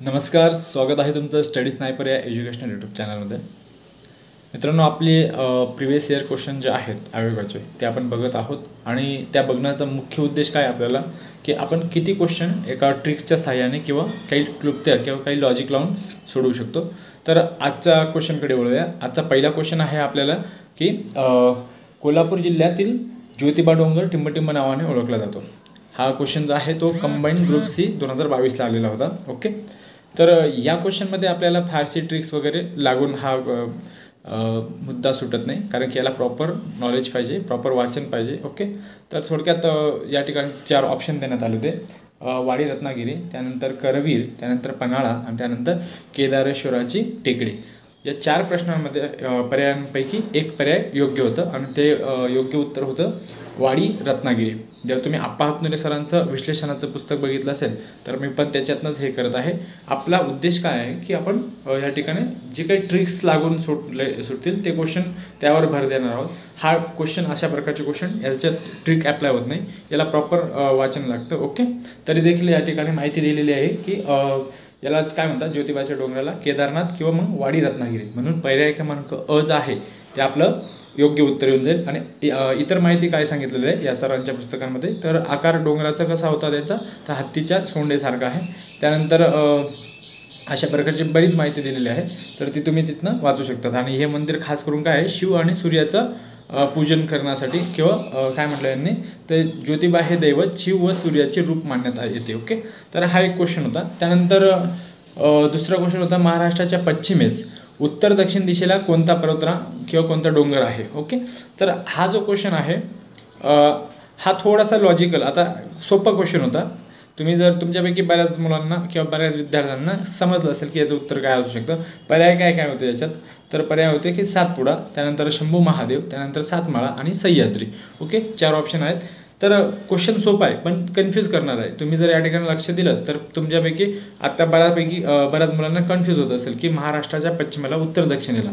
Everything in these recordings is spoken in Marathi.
नमस्कार स्वागत आहे तुमचं स्टडी स्नायपर या एज्युकेशनल यूट्यूब चॅनलमध्ये मित्रांनो आपले प्रिवियस इयर क्वेश्चन जे आहेत आयोगाचे ते आपण बघत आहोत. आणि त्या बघण्याचा मुख्य उद्देश काय आपल्याला? की आपण किती क्वेश्चन एका ट्रिक्सच्या सहाय्याने किंवा काही क्लुप्त्या किंवा काही लॉजिक लावून सोडवू शकतो. तर आजच्या क्वेश्चनकडे वळूया. आजचा पहिला क्वेश्चन आहे आपल्याला की कोल्हापूर जिल्ह्यातील ज्योतिबा डोंगर टिंबटिंब नावाने ओळखला जातो. हा क्वेश्चन जो आहे तो कंबाईंड ग्रुप सी दोन हजार बावीसला आलेला होता. ओके तर या क्वेश्चनमध्ये आपल्याला फारशी ट्रिक्स वगैरे लागून हा मुद्दा सुटत नाही. कारण की याला प्रॉपर नॉलेज पाहिजे प्रॉपर वाचन पाहिजे. ओके तर थोडक्यात या ठिकाणी चार ऑप्शन देण्यात आले होते. वाडी रत्नागिरी त्यानंतर करवीर त्यानंतर पन्हाळा आणि त्यानंतर केदारेश्वराची टेकडी. या चार प्रश्नांमध्ये पर्यायांपैकी एक पर्याय योग्य होतं आणि ते योग्य उत्तर होतं वाडी रत्नागिरी. जर तुम्ही आप्पा हातनुरे सरांचं विश्लेषणाचं पुस्तक बघितलं असेल तर मी पण त्याच्यातनंच हे करत आहे. आपला उद्देश काय आहे की आपण या ठिकाणी जे काही ट्रिक्स लागून सुटले सुटतील ते क्वेश्चन त्यावर भर देणार आहोत. हा क्वेश्चन अशा प्रकारचे क्वेश्चन याच्यात ट्रिक ॲप्लाय होत नाही. याला प्रॉपर वाचन लागतं. ओके तरी देखील या ठिकाणी माहिती दिलेली आहे की यालाच काय म्हणतात? ज्योतिबाच्या डोंगराला केदारनाथ किंवा मग वाडी रत्नागिरी. म्हणून पर्याय क्रमांक अ जे आहे ते आपलं योग्य उत्तर येऊन जाईल. आणि इतर माहिती काय सांगितलेलं आहे या सरांच्या पुस्तकांमध्ये? तर आकार डोंगराचा कसा होता त्यांचा? तर हत्तीच्या सोंडेसारखा आहे. त्यानंतर अशा प्रकारची बरीच माहिती दिलेली आहे. तर ती तुम्ही तिथनं वाचू शकतात. आणि हे मंदिर खास करून काय आहे? शिव आणि सूर्याचं पूजन करण्यासाठी किंवा काय म्हटलं यांनी तर ज्योतिबा हे दैवत शिव व सूर्याचे रूप मानण्यात येते ओके? तर हा एक क्वेश्चन होता. त्यानंतर दुसरा क्वेश्चन होता महाराष्ट्राच्या पश्चिमेस उत्तर दक्षिण दिशेला कोणता पर्वतरांग किंवा कोणता डोंगर आहे ओके? तर हा जो क्वेश्चन आहे हा थोडासा लॉजिकल आता सोपा क्वेश्चन होता. तुम्ही जर तुमच्यापैकी बऱ्याच मुलांना किंवा बऱ्याच विद्यार्थ्यांना समजलं असेल की याचं उत्तर काय असू शकतं पर्याय काय काय होते याच्यात? तर पर्याय होते की सातपुडा त्यानंतर शंभू महादेव त्यानंतर सातमाळा आणि सह्याद्री. ओके चार ऑप्शन आहेत. तर क्वेश्चन सोपा आहे पण कन्फ्यूज करणार आहे. तुम्ही जर या ठिकाणी लक्ष दिलं तर तुमच्यापैकी आत्ता बऱ्यापैकी बऱ्याच मुलांना कन्फ्यूज होत असेल की महाराष्ट्राच्या पश्चिमेला उत्तर दक्षिणेला.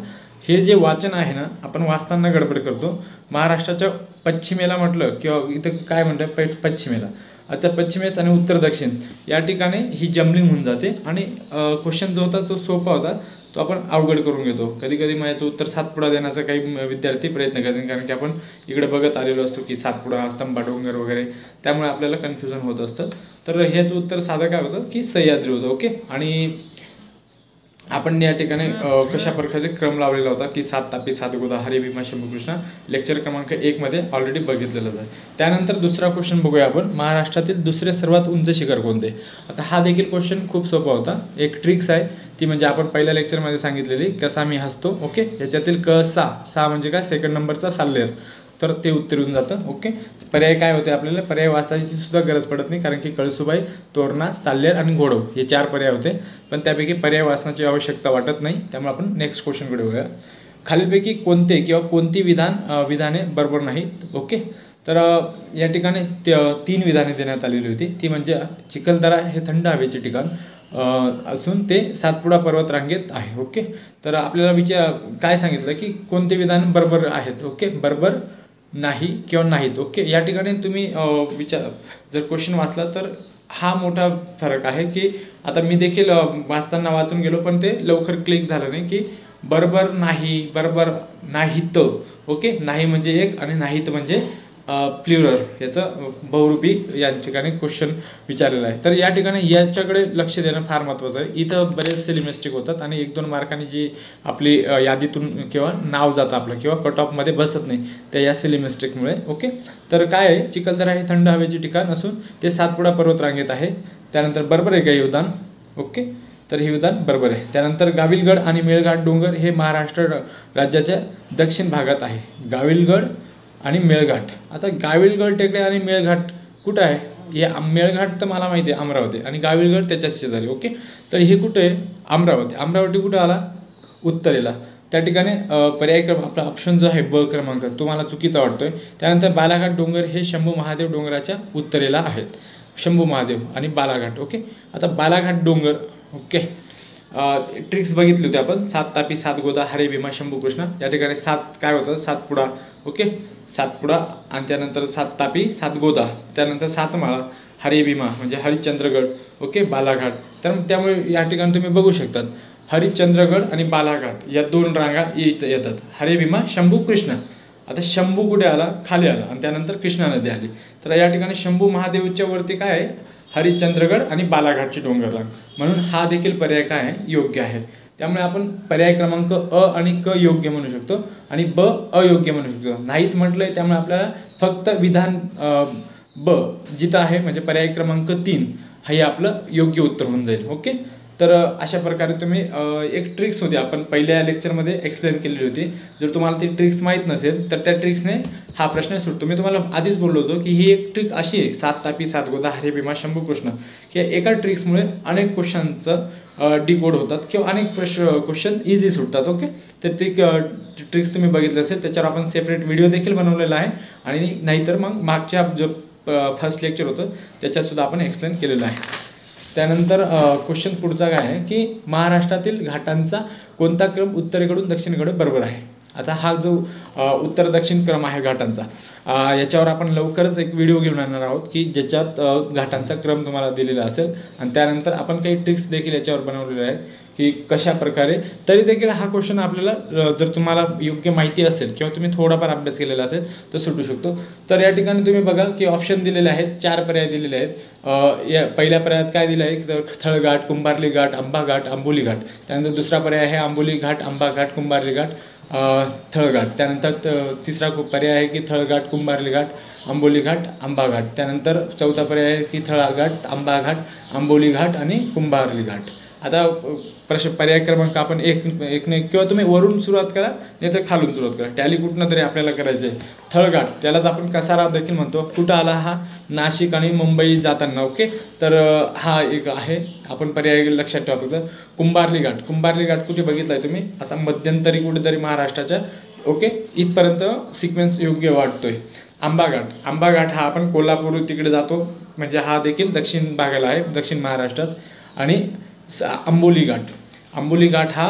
हे जे वाचन आहे ना आपण वाचताना गडबड करतो. महाराष्ट्राच्या पश्चिमेला म्हटलं किंवा इथं काय म्हणतं प पश्चिमेला. आता पश्चिमेस आणि उत्तर दक्षिण या ठिकाणी ही जमलिंग होऊन जाते आणि क्वेश्चन जो होता तो सोपा होता तो आपण अवघड करून घेतो. कधी कधी मग याचं उत्तर सातपुडा देण्याचा काही विद्यार्थी प्रयत्न करतात कारण की आपण इकडे बघत आलेलो असतो की सातपुडा स्तंभा डोंगर वगैरे त्यामुळे आपल्याला कन्फ्युजन होत असतं. तर ह्याचं उत्तर साधं काय होतं की सह्याद्री होतं ओके आणि आपण या ठिकाणी कशा प्रकारे क्रम लावलेला होता की सात तापी सात गोदा हरी भीमा शंभूकृष्ण लेक्चर क्रमांक एकमध्ये ऑलरेडी बघितलेलंच आहे. त्यानंतर दुसरा क्वेश्चन बघूया आपण. महाराष्ट्रातील दुसरे सर्वात उंच शिखर कोणते? आता हा देखील क्वेश्चन खूप सोपा होता. एक ट्रिक्स आहे. ती म्हणजे आपण पहिल्या लेक्चरमध्ये सांगितलेली कसा मी हसतो ओके? याच्यातील क सा. सा म्हणजे काय? सेकंड नंबरचा साल्लेर. तर ते उत्तर येऊन जातं ओके पर्याय काय होते आपल्याला? पर्याय वाचायची सुद्धा गरज पडत नाही कारण की कळसुबाई तोरणा साल्लेर आणि घोडव हे चार पर्याय होते. पण त्यापैकी पर्याय वाचण्याची आवश्यकता वाटत नाही. त्यामुळे आपण नेक्स्ट क्वेश्चनकडे वळूया. खालीलपैकी कोणते किंवा कोणती विधान विधाने बरोबर नाहीत ओके तर या ठिकाणी तीन विधाने देण्यात आलेली होती. ती म्हणजे चिखलदरा हे थंड हवेचे ठिकाण असून ते सातपुडा पर्वत रांगेत आहे ओके तर आपल्याला विचार काय सांगितलं की कोणते विधान बरोबर आहेत ओके बरोबर नाही किंवा नाहीत. ओके? या ठिकाणी तुम्ही विचार जर क्वेश्चन वाचला तर हा मोठा फरक आहे की आता मी देखील वाचताना वाचून गेलो पण ते लवकर क्लिक झालं नाही की बरोबर नाही बरोबर नाहीत. ओके? नाही म्हणजे एक आणि नाहीत म्हणजे प्ल्युरर याचं बहुरूपी या ठिकाणी क्वेश्चन विचारलेला आहे. तर या ठिकाणी याच्याकडे लक्ष देणं फार महत्त्वाचं आहे. इथं बरेच सिली होतात आणि एक दोन मार्कांनी जी आपली यादीतून किंवा नाव जातं आपलं किंवा कट ऑफमध्ये बसत नाही त्या या सिलिमिस्टिकमुळे ओके तर काय आहे? चिखलदरा हे थंड हवेचे ठिकाण असून ते सातपुडा पर्वतरांगेत आहे. त्यानंतर बरोबर आहे का हे विधान ओके तर हे उदान बरोबर आहे. त्यानंतर गाविलगड आणि मेळघाट डोंगर हे महाराष्ट्र राज्याच्या दक्षिण भागात आहे. गाविलगड आणि मेळघाट. आता गाविलगड टेकडे आणि मेळघाट कुठं आहे? हे मेळघाट तर मला माहिती आहे अमरावती. आणि गाविलगड त्याच्याच शेजारी ओके? तर हे कुठं आहे? अमरावती. अमरावती कुठं आला? उत्तरेला. त्या ठिकाणी पर्याय क्रम आपला ऑप्शन जो आहे ब क्रमांक तो मला चुकीचा वाटतोय. त्यानंतर बालाघाट डोंगर हे शंभू महादेव डोंगराच्या उत्तरेला आहेत. शंभू महादेव आणि बालाघाट ओके? आता बालाघाट डोंगर ओके? ट्रिक्स बघितली होती आपण. सात तापी सात गोदा हरे भीमा शंभू कृष्ण. या ठिकाणी सात काय होतं? सातपुडा ओके? सातपुडा आणि त्यानंतर सात तापी सात गोदा. त्यानंतर सातमाळा हरे भीमा म्हणजे हरिश्चंद्रगड. ओके? बालाघाट. तर त्यामुळे या ठिकाणी तुम्ही बघू शकतात. हरिश्चंद्रगड आणि बालाघाट या दोन रांगा येत येतात. हरिभीमा शंभू कृष्ण. आता शंभू कुठे आला? खाली आला आणि त्यानंतर कृष्णा नदी आली. तर या ठिकाणी शंभू महादेवच्या वरती काय आहे? हरिश्चंद्रगड आणि बालाघाटची डोंगररांग म्हणून हा देखील पर्याय काय आहे? योग्य आहे त्यामुळे आपण पर्याय क्रमांक अ आणि क योग्य म्हणू शकतो आणि ब अयोग्य म्हणू शकतो. नाहीत म्हटलंय त्यामुळे आपल्याला फक्त विधान ब जिथं आहे म्हणजे पर्याय क्रमांक तीन हे आपलं योग्य उत्तर होऊन जाईल. ओके? तर अशा प्रकारे तुम्ही एक ट्रिक्स होती. आपण पहिल्या लेक्चरमध्ये एक्सप्लेन केलेली होती. जर तुम्हाला ती ट्रिक्स माहीत नसेल तर त्या ट्रिक्सने हा प्रश्न सुटतो मी तुम्हाला आधीच बोललो होतो की ही एक ट्रिक अशी आहे सात तापी सात गोदा हरे भीमा शंभू कृष्ण की एका ट्रिक्समुळे अनेक क्वेश्चनचं डिकोड होतात किंवा अनेक प्रश्न क्वेश्चन इझी सुटतात ओके तर ती ट्रिक्स तुम्ही बघितलं असेल त्याच्यावर आपण सेपरेट व्हिडिओ देखील बनवलेला आहे. आणि नाहीतर मग मागच्या जो फर्स्ट लेक्चर होतं त्याच्यातसुद्धा आपण एक्सप्लेन केलेलं आहे. त्यानंतर क्वेश्चन पुढचा काय आहे की महाराष्ट्रातील घाटांचा कोणता क्रम उत्तरेकडून दक्षिणेकडे बरोबर आहे? आता हा जो उत्तर दक्षिण क्रम आहे घाटांचा याच्यावर आपण लवकरच एक व्हिडिओ घेऊन येणार आहोत की ज्याच्यात घाटांचा क्रम तुम्हाला दिलेला असेल. आणि त्यानंतर आपण काही ट्रिक्स देखील याच्यावर बनवलेल्या आहेत. की कशा प्रकारे तरी देखील हा क्वेश्चन आपल्याला जर तुम्हाला योग्य माहिती असेल किंवा तुम्ही थोडाफार अभ्यास केलेला असेल तर सुटू शकतो. तर या ठिकाणी तुम्ही बघा की ऑप्शन दिलेले आहेत चार पर्याय दिलेले आहेत. या पहिल्या पर्यायात काय दिलं आहे? तर थळघाट कुंभारली घाट आंबा घाट आंबोली घाट. त्यानंतर दुसरा पर्याय आहे आंबोली घाट आंबा घाट कुंभारली घाट थळघाट. त्यानंतर त- तिसरा कु- पर्याय आहे की थळघाट कुंभारली घाट आंबोली घाट आंबा घाट. त्यानंतर चौथा पर्याय आहे की थळाघाट आंबा घाट आंबोली घाट आणि कुंभारली घाट. आता प्रश पर्याय क्रमांक आपण एक एकने किंवा तुम्ही वरून सुरुवात करा नाही तर खालून सुरुवात करा. टॅली कुठनं तरी आपल्याला करायचं आहे थळघाट त्यालाच आपण कसारा देखील म्हणतो. कुठं आला हा? नाशिक आणि मुंबई जाताना ओके तर हा एक आहे. आपण पर्याय लक्षात ठेवा फक्त. कुंभारली घाट. कुंभारली घाट कुठे बघितला आहे तुम्ही? असा मध्यंतरी कुठेतरी महाराष्ट्राच्या ओके इथपर्यंत सिक्वेन्स योग्य वाटतोय. आहे आंबाघाट आंबाघाट हा आपण कोल्हापूर तिकडे जातो. म्हणजे हा देखील दक्षिण भागाला आहे दक्षिण महाराष्ट्रात. आणि स- आंबोली घाट. आंबोली घाट हा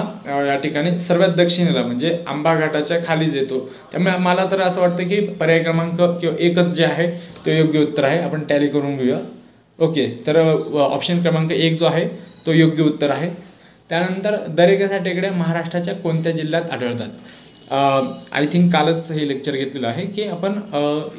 या ठिकाणी सर्वात दक्षिणेला म्हणजे आंबा घाटाच्या खालीच येतो. त्यामुळे मला तर असं वाटतं की पर्याय क्रमांक किंवा एकच जे आहे तो योग्य उत्तर आहे. आपण टॅली करून घेऊया. ओके तर ऑप्शन क्रमांक एक जो आहे तो योग्य उत्तर आहे. त्यानंतर दरेकसा टेकड्या महाराष्ट्राच्या कोणत्या जिल्ह्यात आढळतात? आय थिंक कालच हे लेक्चर घेतलेलं आहे की आपण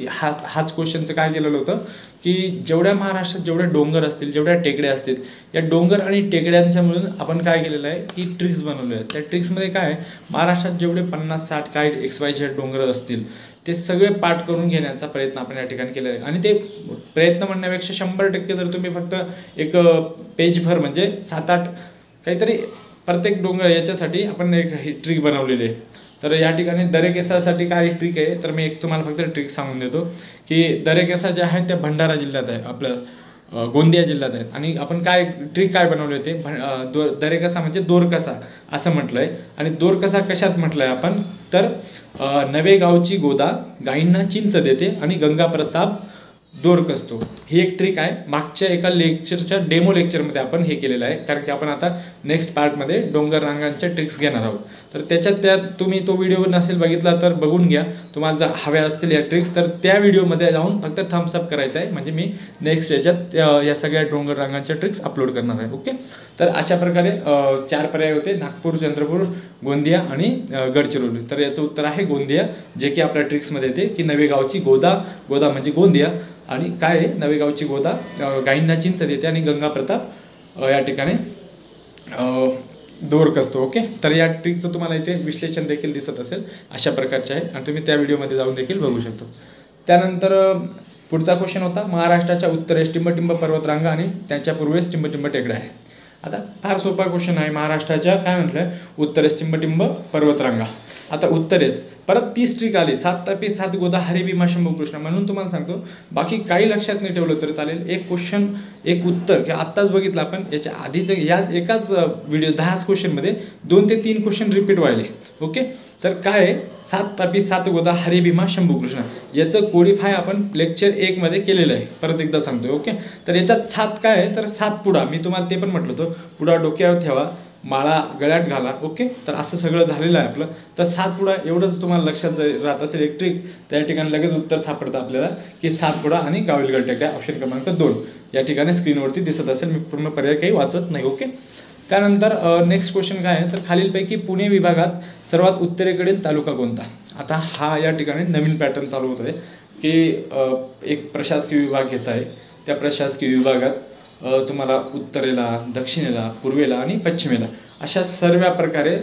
हाच हाच क्वेश्चनचं काय केलेलं होतं? की जेवढ्या महाराष्ट्रात जेवढे डोंगर असतील जेवढ्या टेकड्या असतील या डोंगर आणि टेकड्यांच्या मिळून आपण काय केलेलं आहे की ट्रिक्स बनवले आहेत. त्या ट्रिक्समध्ये काय महाराष्ट्रात जेवढे पन्नास साठ काय एक्स वाय झेड डोंगर असतील ते सगळे पाठ करून घेण्याचा प्रयत्न आपण या ठिकाणी केला आहे. आणि ते प्रयत्न म्हणण्यापेक्षा शंभर टक्के जर तुम्ही फक्त एक पेजभर म्हणजे सात आठ काहीतरी प्रत्येक डोंगर याच्यासाठी आपण एक ही ट्रिक बनवलेली आहे. तर या ठिकाणी दरेकेसासाठी काय ट्रिक आहे. तर मी एक तुम्हाला फक्त ट्रिक सांगून देतो की दरेकेसा ज्या आहे त्या भंडारा जिल्ह्यात आहे आपलं गोंदिया जिल्ह्यात आहेत आणि आपण काय ट्रिक काय बनवले होते? भ- दो दरेकसा म्हणजे दोरकसा असं म्हटलं आहे आणि दोरकसा कशात म्हटलं आहे आपण? तर नवे गावची गोदा गाईंना चिंच देते आणि गंगा प्रस्ताप दोर कसतो ही एक ट्रिक आहे. मागच्या एका लेक्चरच्या डेमो लेक्चरमध्ये आपण हे केलेलं आहे. कारण की आपण आता नेक्स्ट पार्टमध्ये डोंगर रांगांच्या ट्रिक्स घेणार आहोत. तर त्याच्यात त्यात तुम्ही तो व्हिडिओ नसेल बघितला तर बघून घ्या. तुम्हाला जर हव्या असतील या ट्रिक्स तर त्या व्हिडिओमध्ये जाऊन फक्त थम्सअप करायचं आहे. म्हणजे मी नेक्स्ट याच्यात या सगळ्या डोंगर रांगांच्या ट्रिक्स अपलोड करणार आहे. ओके तर अशा प्रकारे चार पर्याय होते. नागपूर चंद्रपूर गोंदिया आणि गडचिरोली. तर याचं उत्तर आहे गोंदिया जे की आपल्या ट्रिक्समध्ये येते की नवेगावची गोदा गोदा म्हणजे गोंदिया आणि काय आहे? नवेगावची गोदा गाईंना चिंचत चिंच देते आणि गंगा प्रताप या ठिकाणी अ, दोर कसतो. ओके? तर या ट्रिकचं तुम्हाला इथे विश्लेषण देखील दिसत असेल. अशा प्रकारचे आहे. आणि तुम्ही त्या व्हिडिओमध्ये जाऊन देखील बघू शकतो. त्यानंतर पुढचा क्वेश्चन होता महाराष्ट्राच्या उत्तरेस टिंबटिंब पर्वतरांगा आणि त्याच्या पूर्वेस टिंबटिंब टेकड्या आहे आता फार सोपा क्वेश्चन आहे. महाराष्ट्राच्या काय म्हटलं उत्तरेस टिंबटिंब पर्वतरांगा. आता उत्तरेच परत तीस ट्रिक आली. सात तापी सात गोदा हरी भीमा शंभू कृष्ण. म्हणून तुम्हाला सांगतो बाकी काही लक्षात नाही ठेवलं तरी चालेल. एक क्वेश्चन एक उत्तर. किंवा आत्ताच बघितलं आपण. याच्या आधी तर याच एकाच व्हिडिओ दहाच क्वेश्चनमध्ये दोन ते तीन क्वेश्चन रिपीट व्हायले. ओके तर काय आहे? सात तापी सात गोदा हरी भीमा शंभू कृष्ण याचं कोडिफाय आपण लेक्चर एकमध्ये केलेलं आहे. परत एकदा सांगतोय ओके तर याच्यात सात काय आहे? तर सात पुडा. मी तुम्हाला ते पण म्हटलं होतं. पुडा डोक्यावर ठेवा माळा गळ्यात घाला ओके तर असं सगळं झालेलं आहे आपलं. तर सात पुडा एवढंच तुम्हाला लक्षात राहत असेल एक ट्रिक त्या ठिकाणी लगेच उत्तर सापडतं आपल्याला की सात पुडा आणि गाविलगड टेकड्या ऑप्शन क्रमांक दोन. या ठिकाणी स्क्रीनवरती दिसत असेल. मी पूर्ण पर्याय काही वाचत नाही ओके त्यानंतर नेक्स्ट क्वेश्चन काय आहे? तर खालीलपैकी पुणे विभागात सर्वात उत्तरेकडील तालुका कोणता? आता हा या ठिकाणी नवीन पॅटर्न चालू होत आहे की एक प्रशासकीय विभाग घेत आहे. त्या प्रशासकीय विभागात तुम्हाला उत्तरेला दक्षिणेला पूर्वेला आणि पश्चिमेला अशा सर्व प्रकारे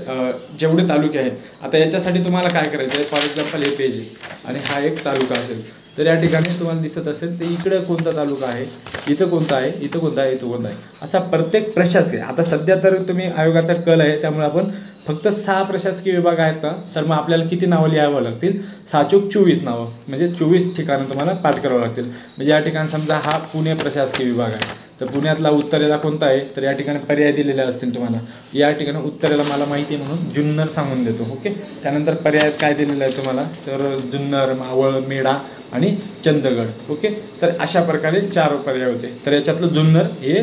जेवढे तालुके आहेत आता याच्यासाठी तुम्हाला काय करायचं आहे फॉर एक्झाम्पल हे पेज आहे आणि हा एक तालुका असेल. तर या ठिकाणी तुम्हाला दिसत असेल तर इकडं कोणता तालुका आहे इथं कोणता आहे इथं कोणता आहे इथं कोणता आहे. असा प्रत्येक प्रशासकीय आता सध्या तर तुम्ही आयोगाचा कल आहे त्यामुळे आपण फक्त सहा प्रशासकीय विभाग आहेत ना तर मग आपल्याला किती नावं लिहावं लागतील? सहा चोवीस नावं. म्हणजे चोवीस ठिकाणं तुम्हाला पाठ करावं लागतील. म्हणजे या ठिकाणी समजा हा पुणे प्रशासकीय विभाग आहे. तर पुण्यातला उत्तरेला कोणता आहे? तर या ठिकाणी पर्याय दिलेले असतील तुम्हाला. या ठिकाणी उत्तरेला मला माहिती आहे म्हणून जुन्नर सांगून देतो ओके? त्यानंतर पर्याय काय दिलेलं आहे तुम्हाला? तर जुन्नर मावळ मेढा आणि चंदगड ओके? तर अशा प्रकारे चार पर्याय होते. तर याच्यातलं जुन्नर हे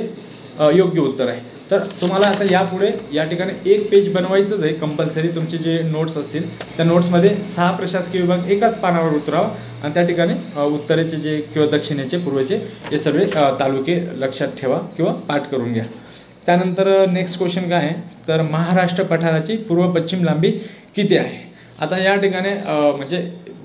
योग्य उत्तर आहे. तर तुम्हाला आता यापुढे या ठिकाणी एक पेज बनवायचंच आहे कंपल्सरी तुमचे जे नोट्स असतील त्या नोट्समध्ये सहा प्रशासकीय विभाग एकाच पानावर उतरावा आणि त्या ठिकाणी उत्तरेचे जे किंवा दक्षिणेचे पूर्वेचे हे सर्व तालुके लक्षात ठेवा किंवा पाठ करून घ्या. त्यानंतर नेक्स्ट क्वेश्चन काय आहे? तर महाराष्ट्र पठाराची पूर्व पश्चिम लांबी किती आहे? आता या ठिकाणी म्हणजे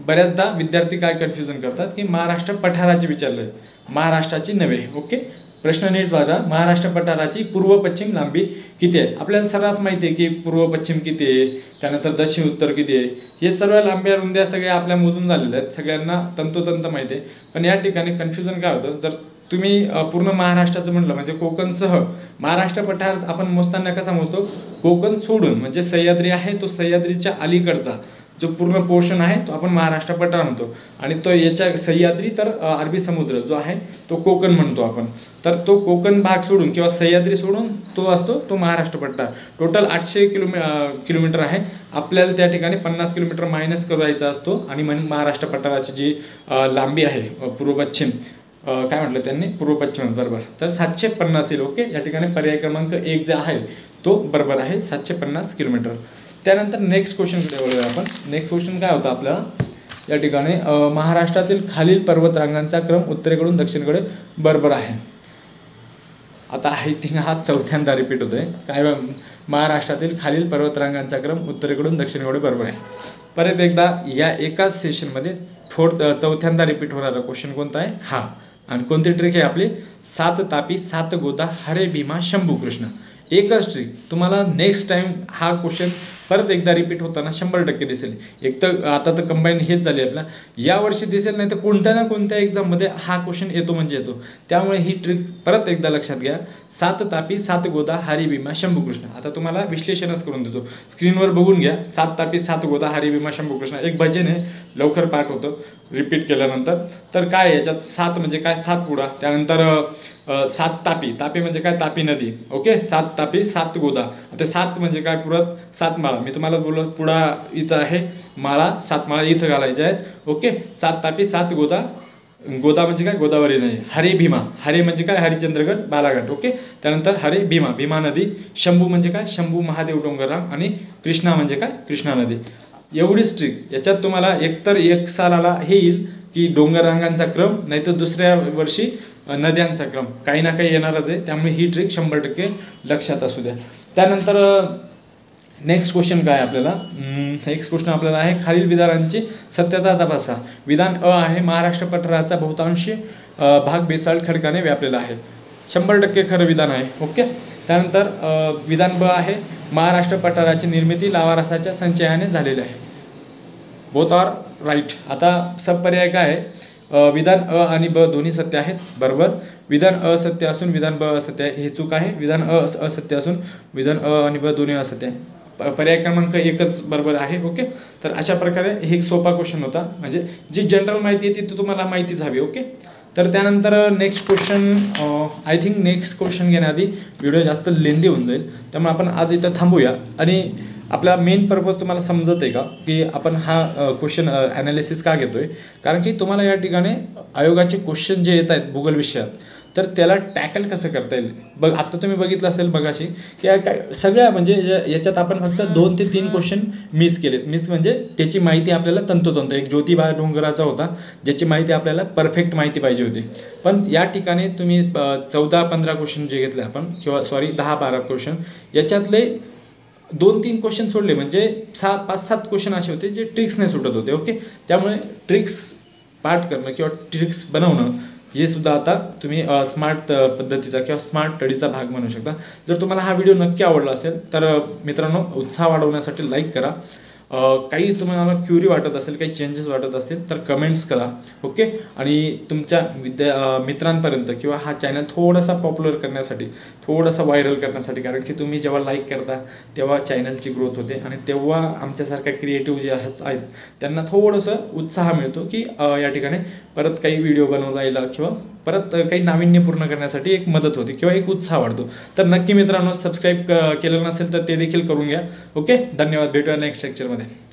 बऱ्याचदा विद्यार्थी काय कन्फ्युजन करतात की महाराष्ट्र पठाराची विचारलं महाराष्ट्राची नव्हे ओके प्रश्न नीट वाचा महाराष्ट्र पठाराची पूर्व पश्चिम लांबी किती आहे? आपल्याला सर्रास माहिती आहे की पूर्व पश्चिम किती आहे त्यानंतर दक्षिण उत्तर किती आहे? हे सर्व लांब्या रुंद्या सगळ्या आपल्या मोजून झालेल्या आहेत. सगळ्यांना तंतोतंत माहिती आहे. पण या ठिकाणी कन्फ्युजन काय होतं? जर तुम्ही पूर्ण महाराष्ट्राचं म्हटलं म्हणजे कोकणसह महाराष्ट्र पठार आपण मोजताना कसा मोजतो? कोकण सोडून म्हणजे सह्याद्री आहे तो सह्याद्रीच्या अलीकडचा. जो पूर्ण पोर्शन आहे तो आपण महाराष्ट्र पठार म्हणतो आणि तो याच्या सह्याद्री तर अरबी समुद्र जो आहे तो कोकण म्हणतो आपण. तर तो कोकण भाग सोडून किंवा सह्याद्री सोडून तो असतो तो महाराष्ट्र पट्टा टोटल आठशे किलोमी किलोमीटर आहे. आपल्याला त्या ठिकाणी पन्नास किलोमीटर मायनस करायचा असतो. आणि म्हणून महाराष्ट्र पठाराची जी लांबी आहे पूर्व पश्चिम काय म्हटलं त्यांनी? पूर्व पश्चिम बरोबर. तर सातशे पन्नास येईल ओके? या ठिकाणी पर्याय क्रमांक एक जो आहे तो बरोबर आहे सातशे पन्नास किलोमीटर. त्यानंतर नेक्स्ट क्वेश्चनकडे वळूया आपण. नेक्स्ट क्वेश्चन काय होता आपला या ठिकाणी महाराष्ट्रातील खालील पर्वतरांगांचा क्रम उत्तरेकडून दक्षिणेकडे बरोबर आहे. आता आय थिंक हा चौथ्यांदा रिपीट होतोय. काय महाराष्ट्रातील खालील पर्वतरांगांचा क्रम उत्तरेकडून दक्षिणेकडे बरोबर आहे. परत एकदा या एकाच सेशनमध्ये फोर्थ चौथ्यांदा रिपीट होणारा क्वेश्चन कोणता आहे? हा. आणि कोणती ट्रिक आहे आपली? सात तापी सात गोदा हरे भीमा शंभू कृष्ण एकच ट्रिक तुम्हाला नेक्स्ट टाइम हा क्वेश्चन परत एकदा रिपीट होताना शंभर टक्के दिसेल. एक तर आता तर कंबाईन हेच झाले आपला. यावर्षी दिसेल नाही तर कोणत्या ना कोणत्या एक्झाममध्ये हा क्वेश्चन येतो म्हणजे येतो. त्यामुळे ही ट्रिक परत एकदा लक्षात घ्या. सात तापी सात गोदा हरी भीमा शंभू कृष्ण आता तुम्हाला विश्लेषणच करून देतो. स्क्रीनवर बघून घ्या. सात तापी सात गोदा हरी भीमा शंभू कृष्ण एक भजन आहे. लवकर पाठ होतं. रिपीट केल्यानंतर. तर काय याच्यात? सात म्हणजे काय? सात पुडा. त्यानंतर सात तापी. तापी म्हणजे काय? तापी नदी. ओके? सात तापी सात गोदा. ते सात म्हणजे काय पुरत? सात माळा. मी तुम्हाला बोललो पुडा इथं आहे. माळा सात माळा इथं घालायच्या आहेत. ओके? सात तापी सात गोदा. गोदा म्हणजे काय? गोदावरी नदी. हरे भीमा. हरे म्हणजे काय? हरिचंद्रगड बालाघाट. ओके? त्यानंतर हरे भीमा. भीमा नदी. शंभू म्हणजे काय? शंभू महादेव डोंगरराम आणि कृष्णा म्हणजे काय? कृष्णा नदी. एवढीच ट्रिक याच्यात तुम्हाला एकतर एक सालाला हे येईल की डोंगररांगांचा क्रम नाहीतर दुसऱ्या वर्षी नद्यांचा क्रम. काही ना काही येणारच आहे. त्यामुळे ही ट्रिक शंभर टक्के लक्षात असू द्या. त्यानंतर नेक्स्ट क्वेश्चन काय आहे आपल्याला? नेक्स्ट क्वेश्चन आपल्याला आहे खालील विधानांची सत्यता तपासा. विधान अ आहे महाराष्ट्र पठाराचा बहुतांशी भाग बेसाळ खडकाने व्यापलेला आहे. शंभर टक्के खरं विधान आहे ओके? त्यानंतर विधान ब आहे महाराष्ट्र पठाराची निर्मिती लावारसाच्या संचयाने झालेली आहे. बोथ आर राईट आता सब पर्याय काय आहे? विधान अ आणि ब दोन्ही सत्य आहेत बरोबर? विधान असत्य असून विधान ब असत्य आहे हे चूक आहे. विधान अ असत्य असून विधान अ आणि ब दोन्ही असत्य आहे. पर्याय क्रमांक एकच बरोबर आहे ओके? तर अशा प्रकारे हे एक सोपा क्वेश्चन होता. म्हणजे जी जनरल माहिती आहे ती तुम्हाला माहितीच हवी ओके? तर त्यानंतर next question I think next question घेण्याआधी व्हिडिओ जास्त लेंदी होऊन जाईल. त्यामुळे आपण आज इथं थांबूया. आणि आपला मेन पर्पज तुम्हाला समजत आहे का? की आपण हा uh, क्वेश्चन ॲनालिसिस uh, का घेतो आहे कारण की तुम्हाला या ठिकाणी आयोगाचे क्वेश्चन जे येत आहेत भूगोल विषयात तर त्याला टॅकल कसं करता येईल? बघ आता तुम्ही बघितलं असेल बघाशी की काय सगळ्या म्हणजे या- याच्यात आपण फक्त दोन ते तीन क्वेश्चन मिस केलेत. मिस म्हणजे त्याची माहिती आपल्याला तंतोतंत एक ज्योतिबा डोंगराचा होता ज्याची माहिती आपल्याला परफेक्ट माहिती पाहिजे होती. पण या ठिकाणी तुम्ही चौदा पंधरा क्वेश्चन जे घेतले आपण किंवा सॉरी दहा बारा क्वेश्चन याच्यातले दोन तीन क्वेश्चन सोडले म्हणजे सहा पाच सात क्वेश्चन असे होते जे ट्रिक्सने सुटत होते ओके त्यामुळे ट्रिक्स पाठ करणं किंवा ट्रिक्स बनवणं हे सुद्धा आता तुम्ही स्मार्ट पद्धतीचा किंवा स्मार्ट स्टडीचा भाग म्हणू शकता. जर तुम्हाला हा व्हिडिओ नक्की आवडला असेल तर मित्रांनो उत्साह वाढवण्यासाठी लाईक करा. काही तुम्हाला क्युरी वाटत असेल काही चेंजेस वाटत असतील तर कमेंट्स करा ओके आणि तुमच्या विद्या मित्रांपर्यंत किंवा हा चॅनल थोडासा पॉप्युलर करण्यासाठी थोडासा व्हायरल करण्यासाठी कारण की तुम्ही जेव्हा लाईक करता तेव्हा चॅनलची ग्रोथ होते. आणि तेव्हा आमच्यासारख्या क्रिएटिव्ह जे आहेत त्यांना थोडंसं उत्साह मिळतो की या ठिकाणी परत काही व्हिडिओ बनवला यायला किंवा परत काही नाविन्यपूर्ण करण्यासाठी एक मदत होते किंवा एक उत्साह वाढतो. तर नक्की मित्रांनो सबस्क्राईब केलेलं नसेल तर ते देखील करून घ्या. ओके? धन्यवाद. भेटूया नेक्स्ट लेक्चरमध्ये